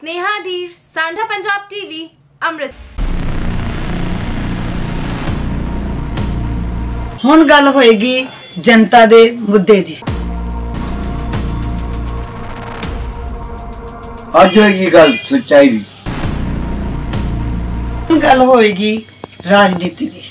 ਸਨੇਹਾ ਧੀਰ ਸਾਂਝਾ ਪੰਜਾਬ ਟੀਵੀ ਅੰਮ੍ਰਿਤ। ਹੁਣ ਗੱਲ ਹੋਏਗੀ ਜਨਤਾ ਦੇ ਮੁੱਦੇ ਦੀ। ਅੱਜ ਹੋਏਗੀ ਗੱਲ ਸੱਚਾਈ ਦੀ। ਹੁਣ ਗੱਲ ਹੋਏਗੀ ਰਾਜਨੀਤੀ ਦੀ।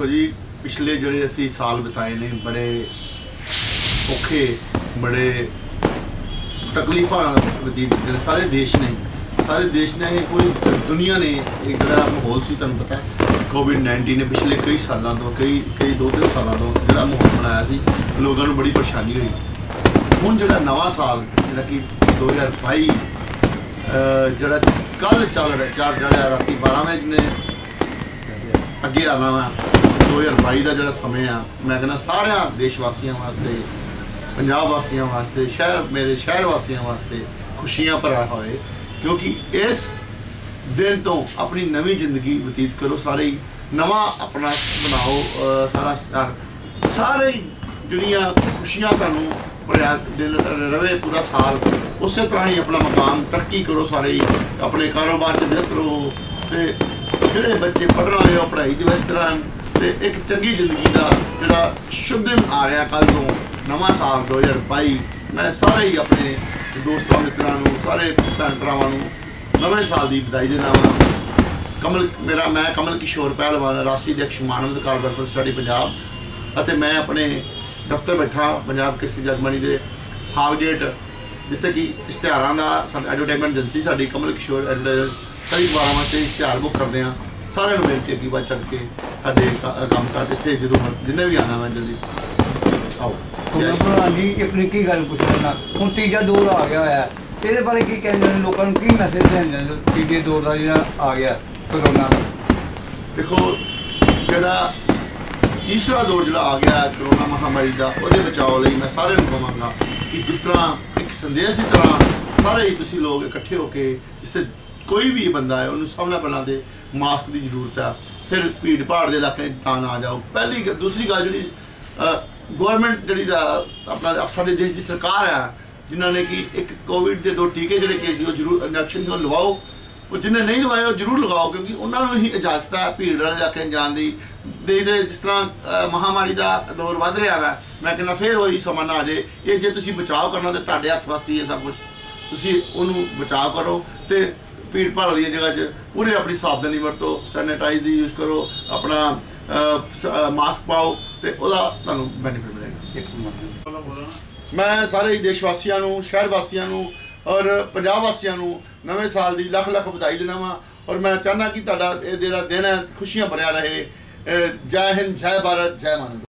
ਦੇਖੋ ਜੀ, ਪਿਛਲੇ ਜਿਹੜੇ ਅਸੀਂ ਸਾਲ ਬਿਤਾਏ ਨੇ, ਬੜੇ ਔਖੇ, ਬੜੇ ਤਕਲੀਫਾਂ ਨਾਲ ਬਤੀਤ ਕੀਤੇ ਸਾਰੇ ਦੇਸ਼ ਨੇ, ਸਾਰੇ ਦੇਸ਼ ਨੇ ਇਹ ਪੂਰੀ ਦੁਨੀਆ ਨੇ ਇਹ ਜਿਹੜਾ ਮਾਹੌਲ ਸੀ, ਤੁਹਾਨੂੰ ਪਤਾ ਕੋਵਿਡ 19 ਨੇ ਪਿਛਲੇ ਕਈ ਸਾਲਾਂ ਤੋਂ, ਕਈ ਕਈ ਦੋ ਤਿੰਨ ਸਾਲਾਂ ਤੋਂ ਜਿਹੜਾ ਮਾਹੌਲ ਬਣਾਇਆ ਸੀ, ਲੋਕਾਂ ਨੂੰ ਬੜੀ ਪਰੇਸ਼ਾਨੀ ਹੋਈ। ਹੁਣ ਜਿਹੜਾ ਨਵਾਂ ਸਾਲ, ਜਿਹੜਾ ਕਿ 2022 ਅਹ, ਜਿਹੜਾ ਕੱਲ ਚੱਲ ਰਿਹਾ ਚੱਲ ਰਿਹਾ ਰਾਤੀ 12 ਵਜੇ ਨੇ, ਅੱਗੇ ਆਉਣਾ ਵਾ। 2022 ਦਾ ਜਿਹੜਾ ਸਮੇਂ ਆ, ਮੈਂ ਕਹਿੰਦਾ ਸਾਰਿਆਂ ਦੇਸ਼ ਵਾਸੀਆਂ ਵਾਸਤੇ, ਪੰਜਾਬ ਵਾਸੀਆਂ ਵਾਸਤੇ, ਸ਼ਹਿਰ, ਮੇਰੇ ਸ਼ਹਿਰ ਵਾਸੀਆਂ ਵਾਸਤੇ ਖੁਸ਼ੀਆਂ ਭਰਾ ਹੋਏ, ਕਿਉਂਕਿ ਇਸ ਦਿਨ ਤੋਂ ਆਪਣੀ ਨਵੀਂ ਜ਼ਿੰਦਗੀ ਬਤੀਤ ਕਰੋ ਸਾਰੇ ਹੀ, ਨਵਾਂ ਆਪਣਾ ਬਣਾਓ ਸਾਰਾ ਸਾਰੇ ਜਿਹੜੀਆਂ ਖੁਸ਼ੀਆਂ ਤੁਹਾਨੂੰ ਭਰਿਆ ਦਿਨ ਰਵੇ ਪੂਰਾ ਸਾਲ, ਉਸੇ ਤਰ੍ਹਾਂ ਹੀ ਆਪਣਾ ਮਕਾਮ ਤਰੱਕੀ ਕਰੋ ਸਾਰੇ ਹੀ, ਆਪਣੇ ਕਾਰੋਬਾਰ 'ਚ ਵਿਅਸਤ ਰਹੋ, ਤੇ ਜਿਹੜੇ ਬੱਚੇ ਪੜ੍ਹਨ ਵਾਲੇ ਹੋ ਪੜ੍ਹਾਈ 'ਚ ਵਿਅਸਤ ਰਹਿਣ ਤੇ ਇੱਕ ਚੰਗੀ ਜ਼ਿੰਦਗੀ ਦਾ ਜਿਹੜਾ ਸ਼ੁਭ ਦਿਨ ਆ ਰਿਹਾ ਕੱਲ ਤੋਂ ਨਵਾਂ ਸਾਲ 2022 ਮੈਂ ਸਾਰੇ ਹੀ ਆਪਣੇ ਦੋਸਤਾਂ, ਮਿੱਤਰਾਂ ਨੂੰ, ਸਾਰੇ ਭੈਣ ਭਰਾਵਾਂ ਨੂੰ ਨਵੇਂ ਸਾਲ ਦੀ ਵਧਾਈ ਦੇਣਾ ਵਾ। ਕਮਲ, ਮੇਰਾ, ਮੈਂ ਕਮਲ ਕਿਸ਼ੋਰ ਪਹਿਲਵਾਨ, ਰਾਸ਼ਟਰੀ ਅਧਿਕਸ਼ ਮਾਨਵ ਅਧਿਕਾਰ ਵੈਲਫੇਅਰ ਸਟੱਡੀ ਪੰਜਾਬ ਅਤੇ ਮੈਂ ਆਪਣੇ ਦਫ਼ਤਰ ਬੈਠਾ ਪੰਜਾਬ ਕਿਸੀ ਜਗਮਣੀ ਦੇ ਹਾਲਗੇਟ ਜਿੱਥੇ ਕਿ ਇਸ਼ਤਿਹਾਰਾਂ ਦਾ ਸਾਡੀ ਐਡਵਰਟਾਈਜ਼ਮੈਂਟ ਏਜੰਸੀ ਸਾਡੀ ਕਮਲ ਕਿਸ਼ੋਰ ਐਡ ਸਾਰੀ ਵਾਸਤੇ ਇਸ਼ਤਿਹਾਰ ਬੁੱਕ ਕਰਦੇ ਆ। ਸਾਰਿਆਂ ਨੂੰ ਬੇਨਤੀ ਕਿ ਵੱਧ ਚੜ ਕੇ ਸਾਡੇ ਕੰਮ ਕਰ ਇੱਥੇ ਜਦੋਂ ਜਿੰਨੇ ਵੀ ਆਣਾ ਮੈਂ ਜਲਦੀ। ਆਓ। ਜੈ ਕੋਲੋਂ ਜੀ ਇੱਕ ਨਿੱਕੀ ਗੱਲ ਪੁੱਛਣਾ ਹੁਣ ਤੀਜਾ ਦੌਰ ਆ ਗਿਆ ਹੋਇਆ। ਇਹਦੇ ਬਾਰੇ ਕੀ ਕਹਿੰਦੇ ਨੇ ਲੋਕਾਂ ਨੂੰ? ਕੀ ਮੈਸੇਜ ਦੇਣਾ ਨੇ ਤੀਜੇ ਦੌਰ ਦਾ ਜਿਹੜਾ ਆ ਗਿਆ ਕਰੋਨਾ ਦਾ ਦੇਖੋ ਜਿਹੜਾ ਤੀਸਰਾ ਦੌਰ ਜਿਹੜਾ ਆ ਗਿਆ ਕਰੋਨਾ ਮਹਾਮਾਰੀ ਦਾ ਉਹਦੇ ਬਚਾਅ ਲਈ ਮੈਂ ਸਾਰਿਆਂ ਨੂੰ ਕਹਾਂਗਾ ਕਿ ਜਿਸ ਤਰ੍ਹਾਂ ਇੱਕ ਸੰਦੇਸ਼ ਦੀ ਤਰ੍ਹਾਂ ਸਾਰੇ ਹੀ ਤੁਸੀਂ ਲੋਕ ਇਕੱਠੇ ਹੋ ਕੇ ਜਿਸੇ ਕੋਈ ਵੀ ਬੰਦਾ ਹੈ ਉਹਨੂੰ ਸਭ ਨਾਲ ਪਹਿਲਾਂ ਤੇ ਮਾਸਕ ਦੀ ਜ਼ਰੂਰਤ ਹੈ ਫਿਰ ਭੀੜ ਭਾੜ ਦੇ ਇਲਾਕੇ ਤਾਂ ਨਾ ਜਾਓ। ਪਹਿਲੀ ਗੱਲ- ਦੂਸਰੀ ਗੱਲ ਜਿਹੜੀ ਗਵਰਨਮੈਂਟ ਜਿਹੜੀ ਆਪਣਾ ਸਾਡੇ ਦੇਸ਼ ਦੀ ਸਰਕਾਰ ਹੈ ਜਿਨ੍ਹਾਂ ਨੇ ਕਿ ਇੱਕ ਕੋਵਿਡ ਦੇ ਦੋ ਟੀਕੇ ਜਿਹੜੇ ਕਿ ਸੀ ਉਹ ਜ਼ਰੂਰ ਇੰਜੈਕਸ਼ਨ ਨੂੰ ਲਵਾਓ ਉਹ ਜਿੰਨੇ ਨਹੀਂ ਲਵਾਏ ਉਹ ਜ਼ਰੂਰ ਲਗਾਓ ਕਿਉਂਕਿ ਉਹਨਾਂ ਨੂੰ ਹੀ ਇਜਾਜ਼ਤ ਹੈ ਭੀੜ ਵਾਲੇ ਇਲਾਕੇ ਜਾਣ ਦੀ। ਦੇ ਦੇ ਜਿਸ ਤਰ੍ਹਾਂ ਅਹ, ਮਹਾਮਾਰੀ ਦਾ ਦੌਰ ਵੱਧ ਰਿਹਾ ਵਾ ਮੈਂ ਕਹਿੰਦਾ ਫੇਰ ਉਹੀ ਸਮਾਂ ਨਾ ਆ ਜੇ ਇਹ ਜੇ ਤੁਸੀਂ ਬਚਾਅ ਕਰਨਾ ਤੇ ਤੁਹਾਡੇ ਹੱਥ ਵਾਸਤੇ ਇਹ ਸਭ ਕੁਝ ਤੁਸੀਂ ਉਹਨੂੰ ਬਚਾਅ ਕਰੋ ਤੇ ਭੀੜ ਭਾੜ ਵਾਲੀ ਜਗ੍ਹਾ 'ਚ ਪੂਰੇ ਆਪਣੀ ਸਾਵਧਾਨੀ ਵਰਤੋ ਸੈਨੀਟਾਈਜ਼ ਦੀ ਯੂਜ਼ ਕਰੋ ਆਪਣਾ ਮਾਸਕ ਪਾਓ ਤੇ ਉਹਦਾ ਤੁਹਾਨੂੰ ਬੈਨੀਫਿਟ ਮਿਲੇਗਾ। ਮੈਂ ਸਾਰੇ ਦੇਸ਼ ਵਾਸੀਆਂ ਨੂੰ। ਸ਼ਹਿਰ ਵਾਸੀਆਂ ਨੂੰ ਔਰ ਪੰਜਾਬ ਵਾਸੀਆਂ ਨੂੰ ਨਵੇਂ ਸਾਲ ਦੀ ਲੱਖ ਲੱਖ ਵਧਾਈ ਦਿੰਦਾ ਵਾਂ ਔਰ ਮੈਂ ਚਾਹਨਾ ਕਿ ਤੁਹਾਡਾ ਇਹ ਜਿਹੜਾ ਦਿਨ ਹੈ ਖੁਸ਼ੀਆਂ ਭਰਿਆ ਰਹੇ। ਜੈ ਹਿੰਦ ਜੈ ਭਾਰਤ ਜੈ ਮਾਨਵ।